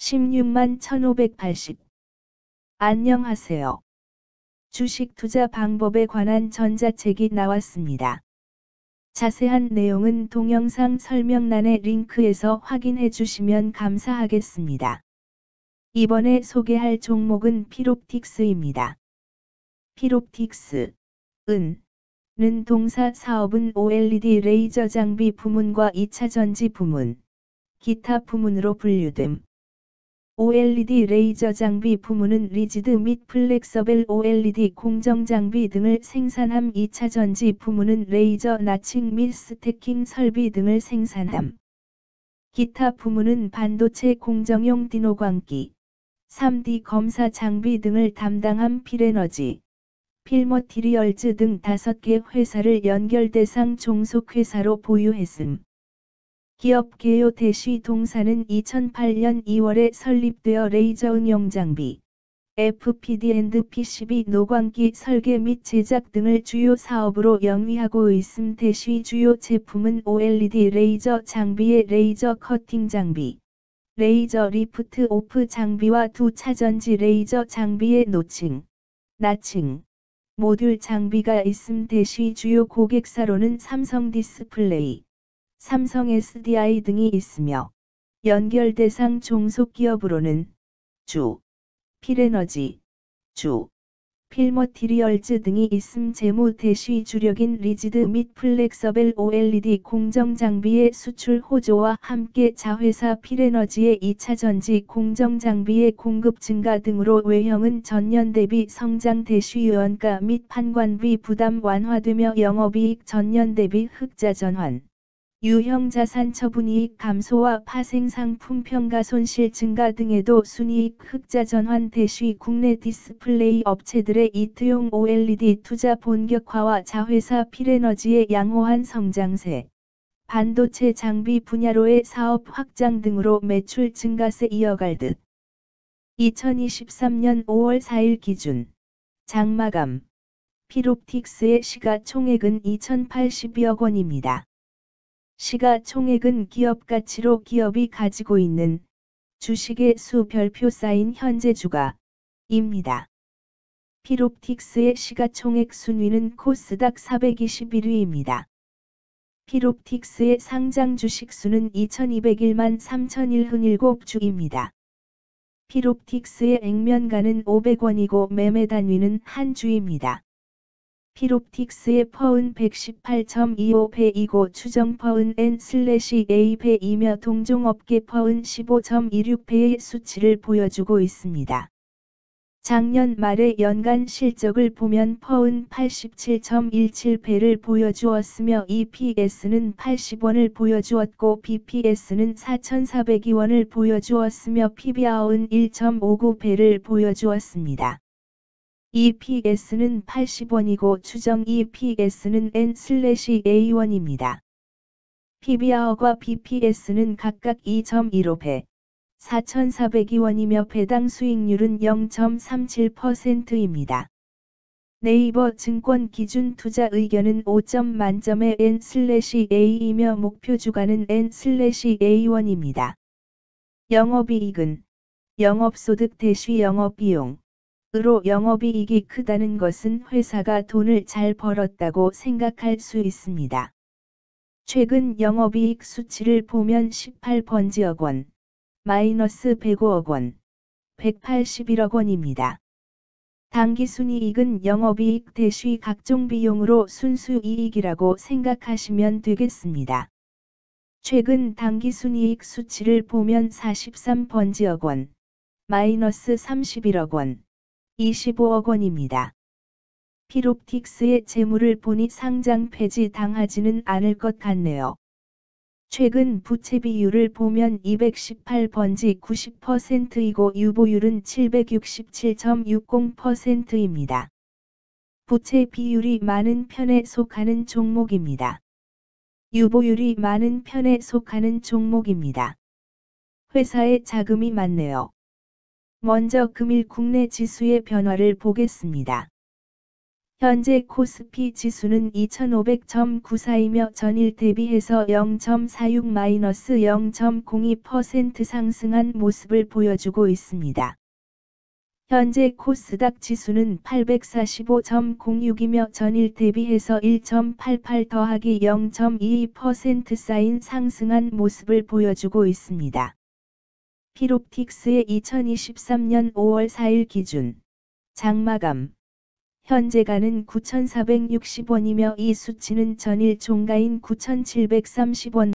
16만 1580. 안녕하세요. 주식 투자 방법에 관한 전자책이 나왔습니다. 자세한 내용은 동영상 설명란의 링크에서 확인해 주시면 감사하겠습니다. 이번에 소개할 종목은 필옵틱스입니다. 필옵틱스, 은, 는 동사 사업은 OLED 레이저 장비 부문과 2차 전지 부문, 기타 부문으로 분류됨. OLED 레이저 장비 부문은 rigid 및 flexible OLED 공정 장비 등을 생산함 2차 전지 부문은 레이저 notching 및 stacking 설비 등을 생산함. 기타 부문은 반도체 공정용 DI 노광기, 3D 검사 장비 등을 담당함 필에너지, 필머티리얼즈 등 5개 회사를 연결 대상 종속회사로 보유했음. 기업 개요 대시 동사는 2008년 2월에 설립되어 레이저 응용 장비, FPD&PCB 노광기 설계 및 제작 등을 주요 사업으로 영위하고 있음 대시 주요 제품은 OLED 레이저 장비의 레이저 커팅 장비, 레이저 lift off 장비와 2차전지 레이저 장비의 notching, notching, 모듈 장비가 있음 대시 주요 고객사로는 삼성 디스플레이, 삼성 SDI 등이 있으며 연결 대상 종속 기업으로는 주, 필에너지, 주, 필머티리얼즈 등이 있음 재무 대시 주력인 rigid 및 flexible OLED 공정 장비의 수출 호조와 함께 자회사 필에너지의 2차 전지 공정 장비의 공급 증가 등으로 외형은 전년 대비 성장 대시 원가 및 판관비 부담 완화되며 영업이익 전년 대비 흑자 전환. 유형 자산 처분이익 감소와 파생상품 평가 손실 증가 등에도 순이익 흑자 전환 대시 국내 디스플레이 업체들의 IT용 OLED 투자 본격화와 자회사 필에너지의 양호한 성장세, 반도체 장비 분야로의 사업 확장 등으로 매출 증가세 이어갈 듯. 2023년 5월 4일 기준 장마감 피롭틱스의 시가총액은 2082억 원입니다. 시가총액은 기업 가치로 기업이 가지고 있는 주식의 수 별표 쌓인 현재 주가입니다. 피롭틱스의 시가총액 순위는 코스닥 421위입니다. 피롭틱스의 상장 주식 수는 2201만 3001흔7주입니다. 피롭틱스의 액면가는 500원이고 매매 단위는 한 주입니다. 피롭틱스의 퍼은 118.25배이고 추정 퍼은 N/A배이며 동종업계 퍼은 15.26배의 수치를 보여주고 있습니다. 작년 말의 연간 실적을 보면 퍼은 87.17배를 보여주었으며 EPS는 80원을 보여주었고 BPS는 4,402원을 보여주었으며 PBR은 1.59배를 보여주었습니다. EPS는 80원이고 추정 EPS는 N/A1입니다. PBR과 BPS는 각각 2.15배, 4,402원이며 배당 수익률은 0.37%입니다. 네이버 증권 기준 투자 의견은 5점 만점의 N/A이며 목표 주가는 N/A1입니다. 영업이익은 영업소득 대시 영업비용 으로 영업이익이 크다는 것은 회사가 돈을 잘 벌었다고 생각할 수 있습니다. 최근 영업이익 수치를 보면 18번지억 원, 마이너스 105억 원, 181억 원입니다. 당기순이익은 영업이익 대시 각종 비용으로 순수이익이라고 생각하시면 되겠습니다. 최근 당기순이익 수치를 보면 43번지억 원, 마이너스 31억 원, 25억 원입니다. 피롭틱스의 재물을 보니 상장 폐지 당하지는 않을 것 같네요. 최근 부채 비율을 보면 218번지 90%이고 유보율은 767.60%입니다. 부채 비율이 많은 편에 속하는 종목입니다. 유보율이 많은 편에 속하는 종목입니다. 회사에 자금이 많네요. 먼저 금일 국내 지수의 변화를 보겠습니다. 현재 코스피 지수는 2500.94이며 전일 대비해서 0.46-0.02% 상승한 모습을 보여주고 있습니다. 현재 코스닥 지수는 845.06이며 전일 대비해서 1.88 더하기 0.22% 쌓인 상승한 모습을 보여주고 있습니다. 피롭틱스의 2023년 5월 4일 기준. 장마감. 현재가는 9,460원이며 이 수치는 전일 종가인 9,730원